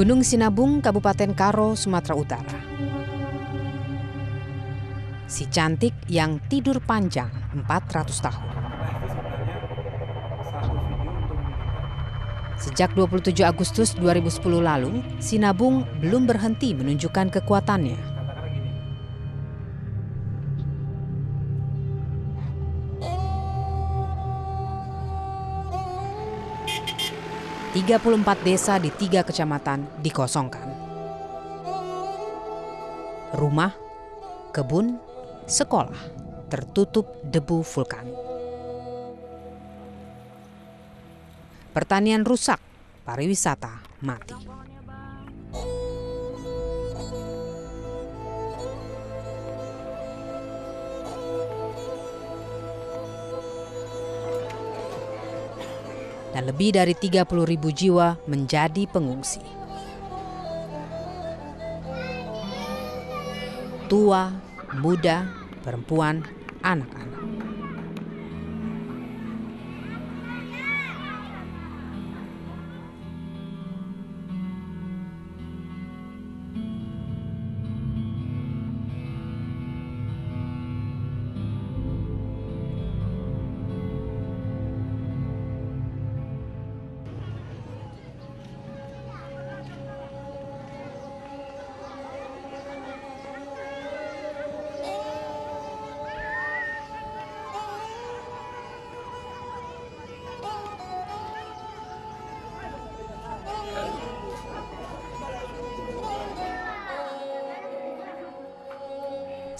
Gunung Sinabung, Kabupaten Karo, Sumatera Utara. Si cantik yang tidur panjang 400 tahun. Sejak 27 Agustus 2010 lalu, Sinabung belum berhenti menunjukkan kekuatannya. Tiga puluh empat desa di tiga kecamatan dikosongkan. Rumah, kebun, sekolah tertutup debu vulkanik. Pertanian rusak, pariwisata mati. Dan lebih dari 30 ribu jiwa menjadi pengungsi. Tua, muda, perempuan, anak-anak.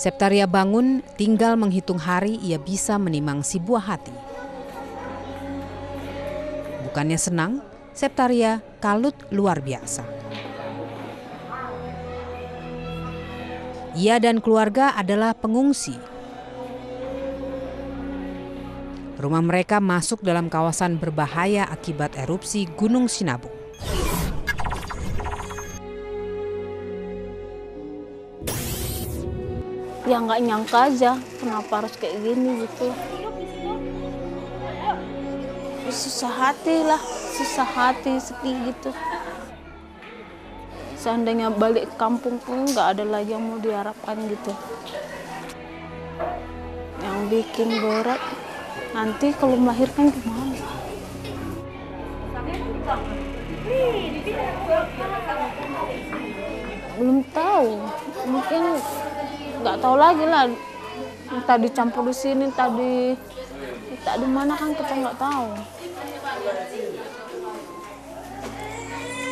Septaria bangun tinggal menghitung hari ia bisa menimang si buah hati. Bukannya senang, Septaria kalut luar biasa. Ia dan keluarga adalah pengungsi. Rumah mereka masuk dalam kawasan berbahaya akibat erupsi Gunung Sinabung. Ya nggak nyangka aja kenapa harus kayak gini gitu. Susah hati lah susah hati sedih gitu. Seandainya balik ke kampung pun nggak ada lagi yang mau diharapkan gitu. Yang bikin berat nanti kalau melahirkan gimana? Belum tahu mungkin nggak tahu lagi lah. Entah dicampur di sini tadi tak di mana kan kita nggak tahu.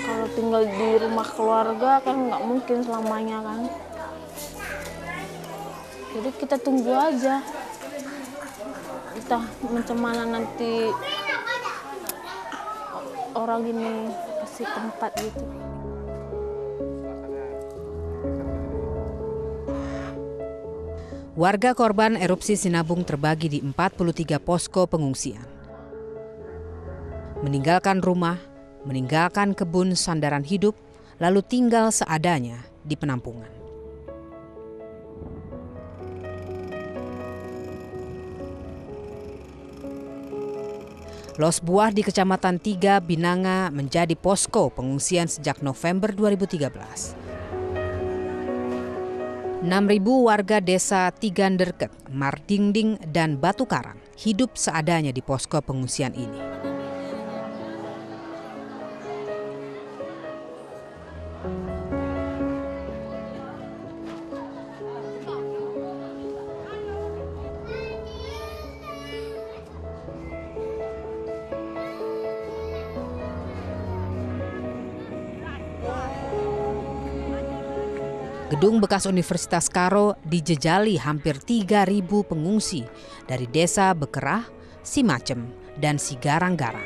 Kalau tinggal di rumah keluarga kan nggak mungkin selamanya kan. Jadi kita tunggu aja. Entah macam mana nanti orang ini kasih tempat gitu Warga korban erupsi Sinabung terbagi di 43 posko pengungsian. Meninggalkan rumah, meninggalkan kebun sandaran hidup, lalu tinggal seadanya di penampungan. Los Buah di Kecamatan Tiga, Binanga menjadi posko pengungsian sejak November 2013. 6.000 warga desa Tiganderket, Mardingding, dan Batu Karang hidup seadanya di posko pengungsian ini. Gedung bekas Universitas Karo dijejali hampir 3.000 pengungsi dari desa Bekerah, Simacem, dan Sigarang-Garang.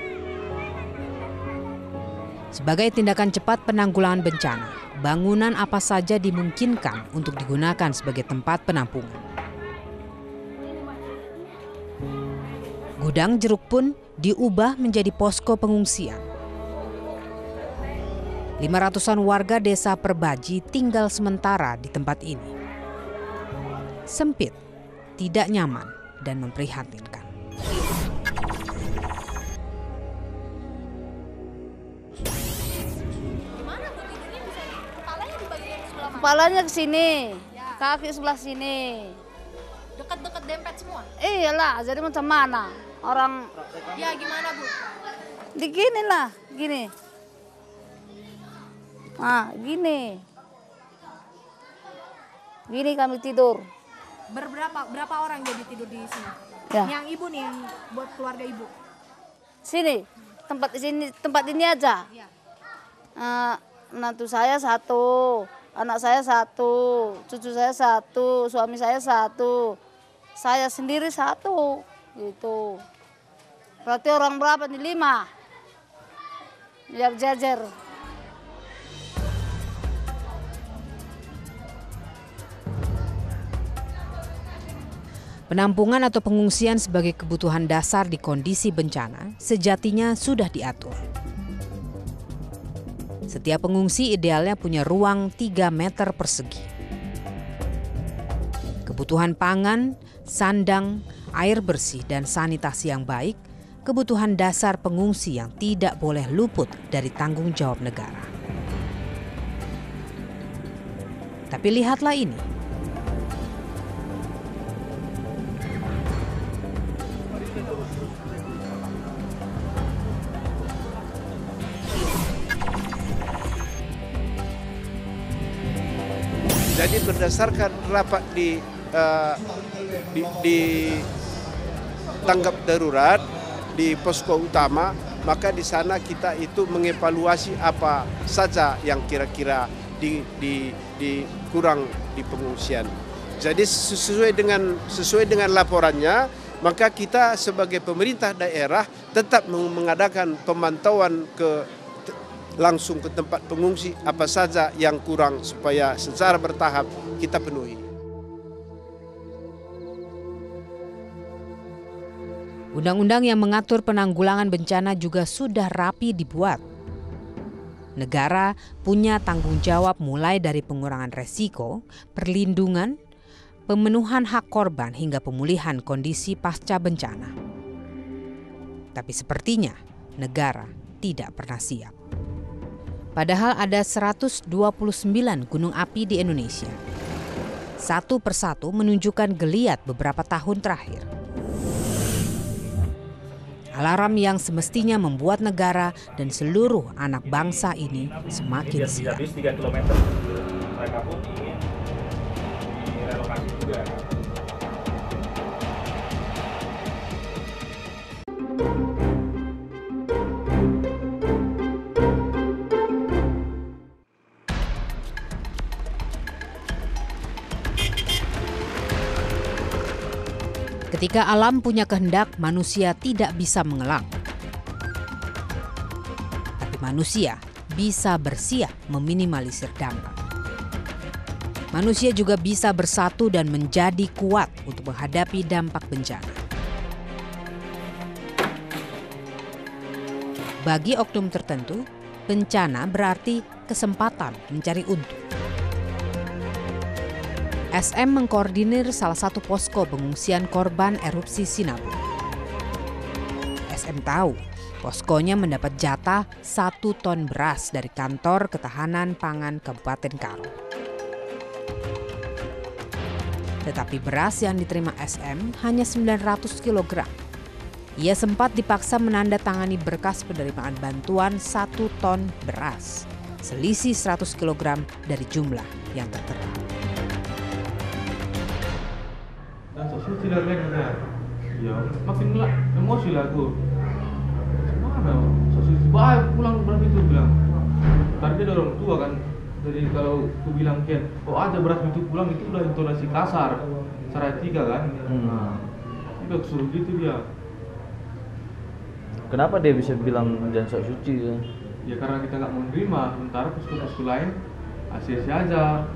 Sebagai tindakan cepat penanggulangan bencana, bangunan apa saja dimungkinkan untuk digunakan sebagai tempat penampungan. Gudang jeruk pun diubah menjadi posko pengungsian. 500-an warga desa Perbaji tinggal sementara di tempat ini. Sempit, tidak nyaman dan memprihatinkan. Kepalanya ke sini, kaki sebelah sini. Dekat-dekat dempet semua? Iyalah, jadi macam mana? Orang Ya gimana Bu? di gini lah, gini. Ah, gini. Gini kami tidur. Berberapa berapa orang jadi tidur di sini? Ya. Yang ibu nih yang buat keluarga ibu. Sini, tempat di sini, tempat ini aja. Ya. Eh, menantu saya satu, anak saya satu, cucu saya satu, suami saya satu, saya sendiri satu, gitu. Berarti orang berapa nih? Lima. Biar jajar. Penampungan atau pengungsian sebagai kebutuhan dasar di kondisi bencana sejatinya sudah diatur. Setiap pengungsi idealnya punya ruang 3 meter persegi. Kebutuhan pangan, sandang, air bersih, dan sanitasi yang baik, kebutuhan dasar pengungsi yang tidak boleh luput dari tanggung jawab negara. Tapi lihatlah ini, berdasarkan rapat di eh, di, di tanggap darurat di posko utama, maka di sana kita itu mengevaluasi apa saja yang kira-kira di, di, di kurang di pengungsian. Jadi sesuai dengan sesuai dengan laporannya, maka kita sebagai pemerintah daerah tetap mengadakan pemantauan ke langsung ke tempat pengungsi apa saja yang kurang supaya secara bertahap kita penuhi. Undang-undang yang mengatur penanggulangan bencana juga sudah rapi dibuat. Negara punya tanggung jawab mulai dari pengurangan resiko, perlindungan, pemenuhan hak korban hingga pemulihan kondisi pasca bencana. Tapi sepertinya negara tidak pernah siap. Padahal ada 129 gunung api di Indonesia. Satu persatu menunjukkan geliat beberapa tahun terakhir. Alarm yang semestinya membuat negara dan seluruh anak bangsa ini semakin siap. Ketika alam punya kehendak, manusia tidak bisa mengelak. Tapi manusia bisa bersiap meminimalisir dampak. Manusia juga bisa bersatu dan menjadi kuat untuk menghadapi dampak bencana. Bagi oknum tertentu, bencana berarti kesempatan mencari untung. SM mengkoordinir salah satu posko pengungsian korban erupsi Sinabung. SM tahu poskonya mendapat jatah satu ton beras dari kantor ketahanan pangan Kabupaten Karo. Tetapi beras yang diterima SM hanya 900 kg. Ia sempat dipaksa menandatangani berkas penerimaan bantuan satu ton beras, selisih 100 kg dari jumlah yang tertera. Suci kan benar. Ya, makin lah emosi lah aku. Mana sok suci baik pulang berapa itu bilang. Tadi dia ada orang tua kan. Jadi kalau aku bilang Ken, oh ada beras itu pulang itu udah intonasi kasar. Cara tiga kan. Nah, itu suruh gitu dia. Kenapa dia bisa bilang jangan sok suci ya? Ya karena kita nggak mau nerima. Sementara posko-posko lain ACC aja.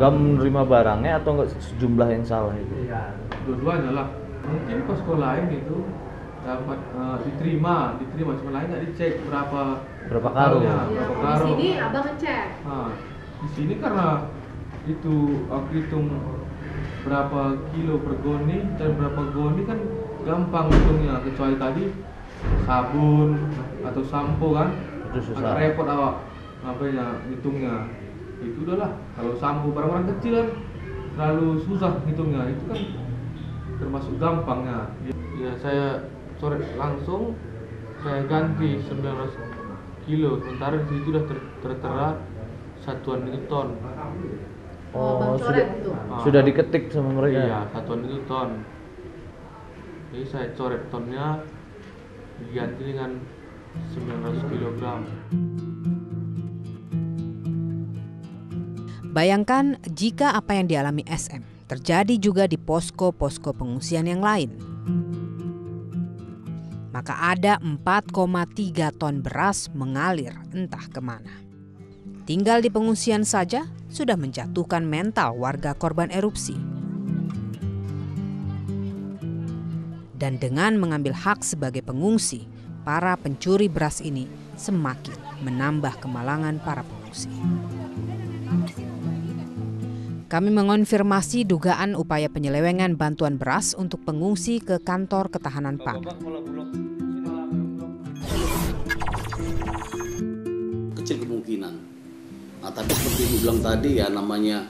Gak menerima barangnya atau enggak sejumlah yang salah itu? Dua-duanya lah. Mungkin posko lain itu dapat eh, diterima, diterima cuma lain nggak dicek berapa Berapa karung? Ya, berapa di karung. sini abang ngecek. Nah, di sini karena itu aku hitung berapa kilo per goni dan berapa goni kan gampang hitungnya kecuali tadi sabun atau sampo kan Itu susah. agak repot awak apa ya hitungnya itu udahlah kalau sampo barang-barang kecil kan terlalu susah hitungnya itu kan termasuk gampangnya ya saya coret langsung saya ganti 19 kilo sementara di situ sudah ter- tertera satuan newton Oh, Bang sudah gitu. Ah. sudah diketik sama mereka. Iya, satuan itu ton. Jadi saya coret tonnya diganti dengan 900 kg. Bayangkan jika apa yang dialami SM terjadi juga di posko-posko pengungsian yang lain. Maka ada 4,3 ton beras mengalir entah ke mana. Tinggal di pengungsian saja sudah menjatuhkan mental warga korban erupsi. Dan dengan mengambil hak sebagai pengungsi, para pencuri beras ini semakin menambah kemalangan para pengungsi. Kami mengonfirmasi dugaan upaya penyelewengan bantuan beras untuk pengungsi ke kantor ketahanan pangan. kecil kemungkinan. Nah, tapi seperti yang bilang tadi ya namanya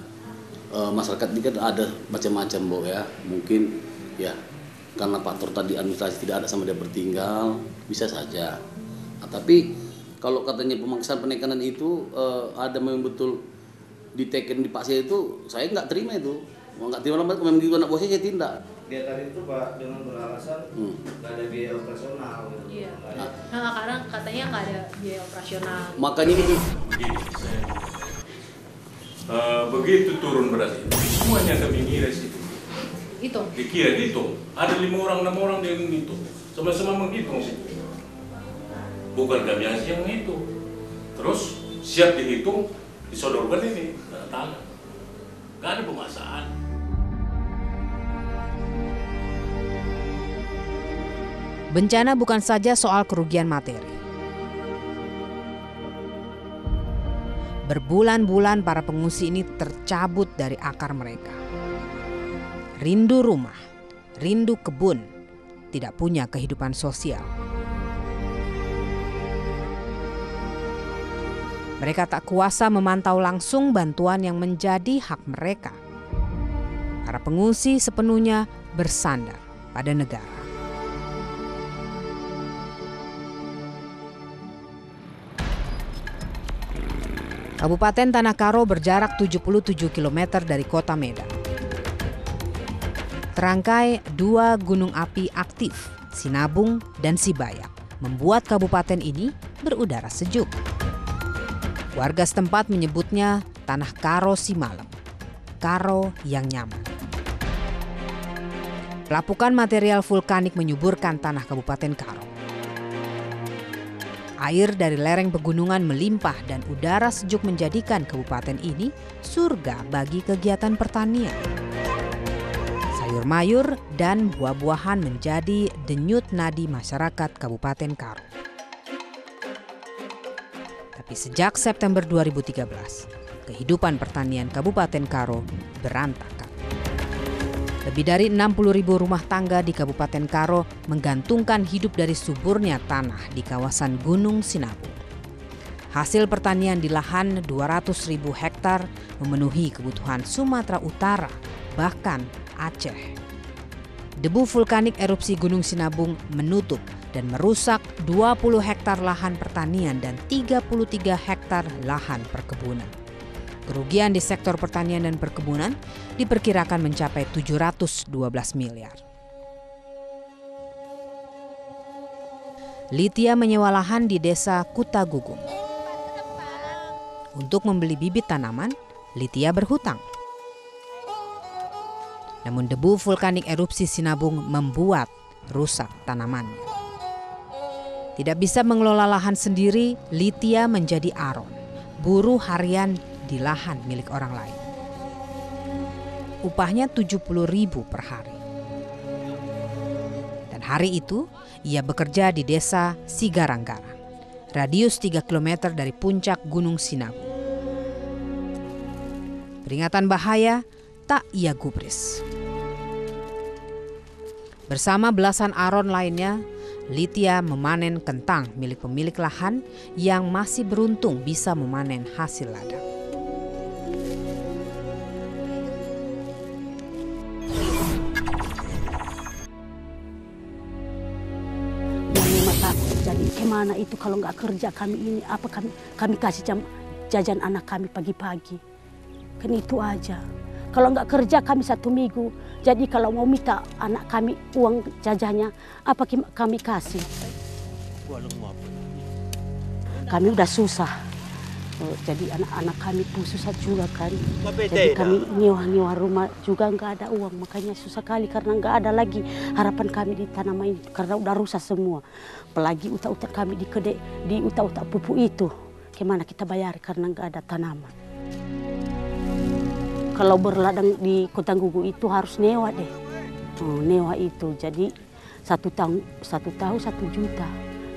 eh, masyarakat ini kan ada macam-macam bu ya. Mungkin ya karena faktor tadi administrasi tidak ada sama dia bertinggal bisa saja. Nah, tapi kalau katanya pemaksaan penekanan itu eh, ada memang betul diteken dipaksa itu saya nggak terima itu. Mau nggak terima lama memang gitu anak buah saya saya tindak. dia tadi itu pak dengan beralasan Hmm. nggak ada biaya operasional gitu. Iya. Ada. Nah, karena katanya nggak ada biaya operasional. Makanya gitu. Begini, saya, eh, begitu turun beras itu, semuanya kami ngiris itu. Itu. Dikira dihitung, ada lima orang, enam orang dia menghitung. Sama-sama menghitung sih. Bukan kami yang yang menghitung. Terus siap dihitung, disodorkan ini, tangan. Gak ada pemaksaan. Bencana bukan saja soal kerugian materi. Berbulan-bulan para pengungsi ini tercabut dari akar mereka. Rindu rumah, rindu kebun, tidak punya kehidupan sosial. Mereka tak kuasa memantau langsung bantuan yang menjadi hak mereka. Para pengungsi sepenuhnya bersandar pada negara. Kabupaten Tanah Karo berjarak 77 km dari kota Medan. Terangkai dua gunung api aktif, Sinabung dan Sibayak, membuat kabupaten ini berudara sejuk. Warga setempat menyebutnya Tanah Karo Simalem, Karo yang nyaman. Pelapukan material vulkanik menyuburkan tanah Kabupaten Karo. Air dari lereng pegunungan melimpah dan udara sejuk menjadikan kabupaten ini surga bagi kegiatan pertanian. Sayur mayur dan buah-buahan menjadi denyut nadi masyarakat Kabupaten Karo. Tapi sejak September 2013, kehidupan pertanian Kabupaten Karo berantakan. Lebih dari 60 ribu rumah tangga di Kabupaten Karo menggantungkan hidup dari suburnya tanah di kawasan Gunung Sinabung. Hasil pertanian di lahan 200 ribu hektar memenuhi kebutuhan Sumatera Utara, bahkan Aceh. Debu vulkanik erupsi Gunung Sinabung menutup dan merusak 20 hektar lahan pertanian dan 33 hektar lahan perkebunan. Kerugian di sektor pertanian dan perkebunan diperkirakan mencapai 712 miliar. Litia menyewa lahan di desa Kutagugung. Untuk membeli bibit tanaman, Litia berhutang. Namun debu vulkanik erupsi Sinabung membuat rusak tanamannya. Tidak bisa mengelola lahan sendiri, Litia menjadi Aron, buruh harian di lahan milik orang lain. Upahnya 70 ribu per hari. Dan hari itu ia bekerja di desa Sigaranggaran, radius 3 km dari puncak Gunung Sinabung. Peringatan bahaya tak ia gubris. Bersama belasan aron lainnya, Litia memanen kentang milik pemilik lahan yang masih beruntung bisa memanen hasil ladang. Jadi ke mana itu kalau nggak kerja kami ini apa kami kami kasih jam jajan anak kami pagi-pagi. Kan itu aja. Kalau nggak kerja kami satu minggu. Jadi kalau mau minta anak kami uang jajannya apa kami kasih. Kami udah susah. Oh, Jadi anak-anak kami pun susah juga kan. Jadi kami nyewa-nyewa rumah juga nggak ada uang. Makanya susah kali karena nggak ada lagi harapan kami di tanaman ini. Karena udah rusak semua. Apalagi utak-utak kami di kede, di utak-utak pupuk itu. Gimana kita bayar karena nggak ada tanaman. Kalau berladang di Kota Gugu itu harus newa deh. Oh, newa itu. Jadi satu tahun satu tahun satu juta.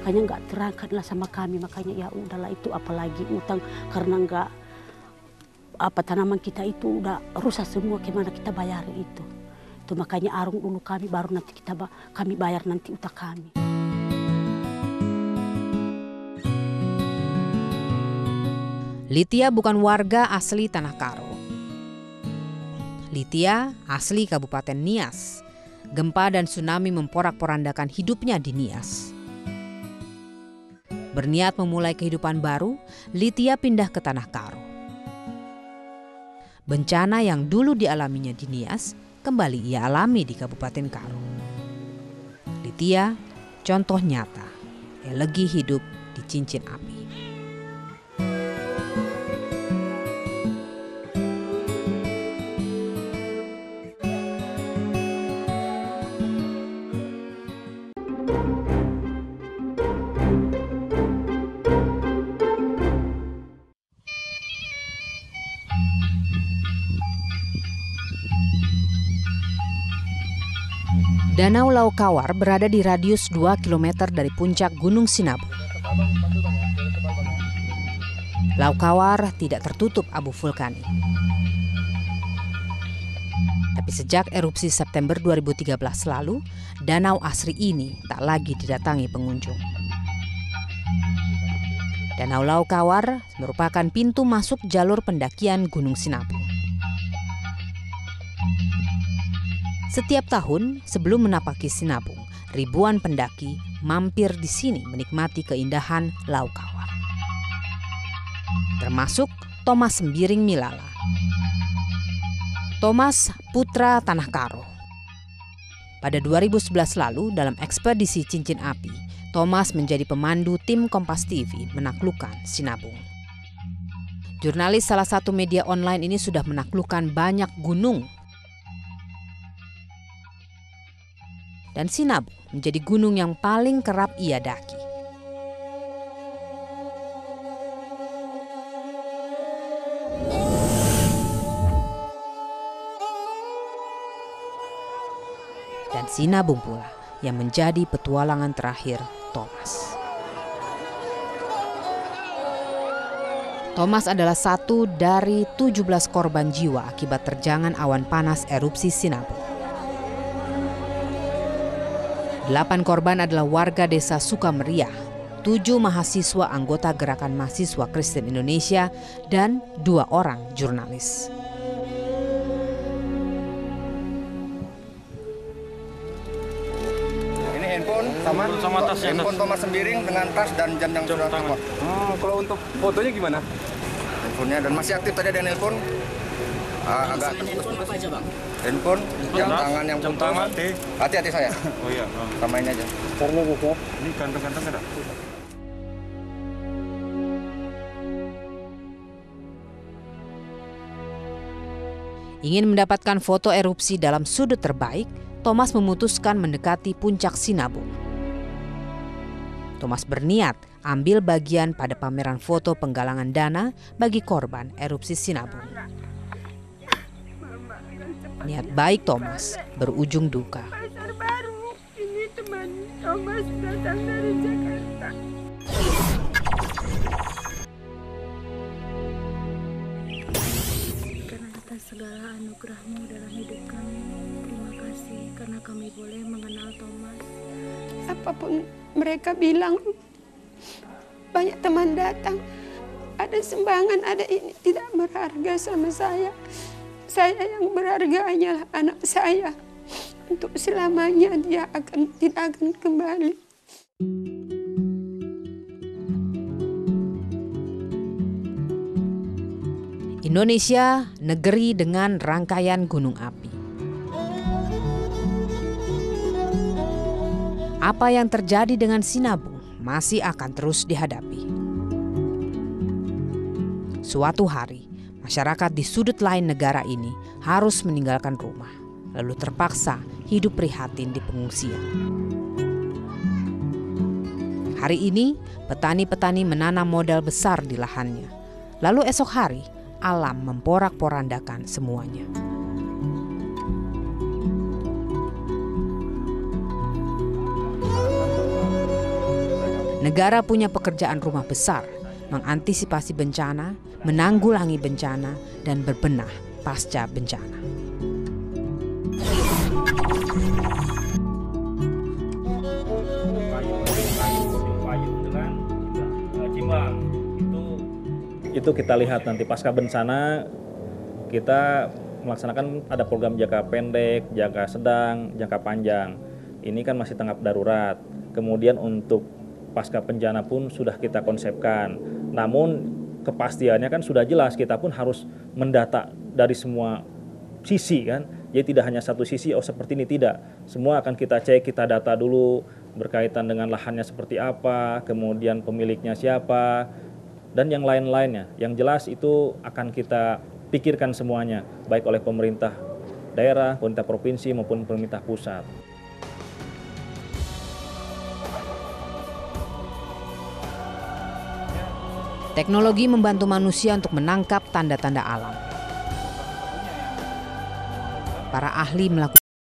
Kayaknya nggak terangkat lah sama kami. Makanya ya udahlah itu apalagi utang karena nggak apa tanaman kita itu udah rusak semua. Gimana kita bayar itu? Itu makanya arung dulu kami baru nanti kita kami bayar nanti utang kami. Litia bukan warga asli Tanah Karo. Litia asli Kabupaten Nias. Gempa dan tsunami memporak-porandakan hidupnya di Nias. Berniat memulai kehidupan baru, Litia pindah ke Tanah Karo. Bencana yang dulu dialaminya di Nias kembali ia alami di Kabupaten Karo. Litia, contoh nyata, elegi hidup di cincin api. Danau Laukawar berada di radius 2 km dari puncak Gunung Sinabung. Laukawar tidak tertutup abu vulkanik. Tapi sejak erupsi September 2013 lalu, danau asri ini tak lagi didatangi pengunjung. Danau Laukawar merupakan pintu masuk jalur pendakian Gunung Sinabung. Setiap tahun sebelum menapaki Sinabung, ribuan pendaki mampir di sini menikmati keindahan Laukawar. Termasuk Thomas Sembiring Milala. Thomas putra Tanah Karo. Pada 2011 lalu dalam ekspedisi Cincin Api, Thomas menjadi pemandu tim Kompas TV menaklukkan Sinabung. Jurnalis salah satu media online ini sudah menaklukkan banyak gunung dan Sinabung menjadi gunung yang paling kerap ia daki. Dan Sinabung pula yang menjadi petualangan terakhir Thomas. Thomas adalah satu dari 17 korban jiwa akibat terjangan awan panas erupsi Sinabung. Delapan korban adalah warga desa Sukameriah, tujuh mahasiswa anggota Gerakan Mahasiswa Kristen Indonesia, dan dua orang jurnalis. Ini handphone sama Sama tas yang handphone Thomas Sembiring dengan tas dan jam yang sudah tangan. Oh, kalau untuk fotonya gimana? Handphonenya dan masih aktif tadi ada handphone. Ah, agak handphone apa aja bang? handphone, jam tangan yang jam putus. tangan. Hati-hati saya. Oh iya. oh. Sama ini aja. Ini kantong-kantong ada. Ingin mendapatkan foto erupsi dalam sudut terbaik, Thomas memutuskan mendekati puncak Sinabung. Thomas berniat ambil bagian pada pameran foto penggalangan dana bagi korban erupsi Sinabung. Niat baik Thomas berujung duka. Pasar baru. Ini teman Thomas datang dari Jakarta. atas segala anugerahmu dalam hidup kami. Terima kasih karena kami boleh mengenal Thomas. Apa pun mereka bilang, banyak teman datang, ada sumbangan, ada ini tidak berharga sama saya. Saya yang berharga hanyalah anak saya. Untuk selamanya dia akan tidak akan kembali. Indonesia, negeri dengan rangkaian gunung api. Apa yang terjadi dengan Sinabung masih akan terus dihadapi. Suatu hari, masyarakat di sudut lain negara ini harus meninggalkan rumah, lalu terpaksa hidup prihatin di pengungsian. Hari ini, petani-petani menanam modal besar di lahannya. Lalu esok hari, alam memporak-porandakan semuanya. Negara punya pekerjaan rumah besar, mengantisipasi bencana, menanggulangi bencana, dan berbenah pasca bencana. itu kita lihat nanti pasca bencana kita melaksanakan ada program jangka pendek, jangka sedang, jangka panjang. Ini kan masih tanggap darurat. Kemudian untuk pasca bencana pun sudah kita konsepkan. Namun kepastiannya kan sudah jelas kita pun harus mendata dari semua sisi kan. Jadi tidak hanya satu sisi oh seperti ini tidak. Semua akan kita cek, kita data dulu berkaitan dengan lahannya seperti apa, kemudian pemiliknya siapa, dan yang lain-lainnya. Yang jelas itu akan kita pikirkan semuanya, baik oleh pemerintah daerah, pemerintah provinsi maupun pemerintah pusat. Teknologi membantu manusia untuk menangkap tanda-tanda alam. Para ahli melakukan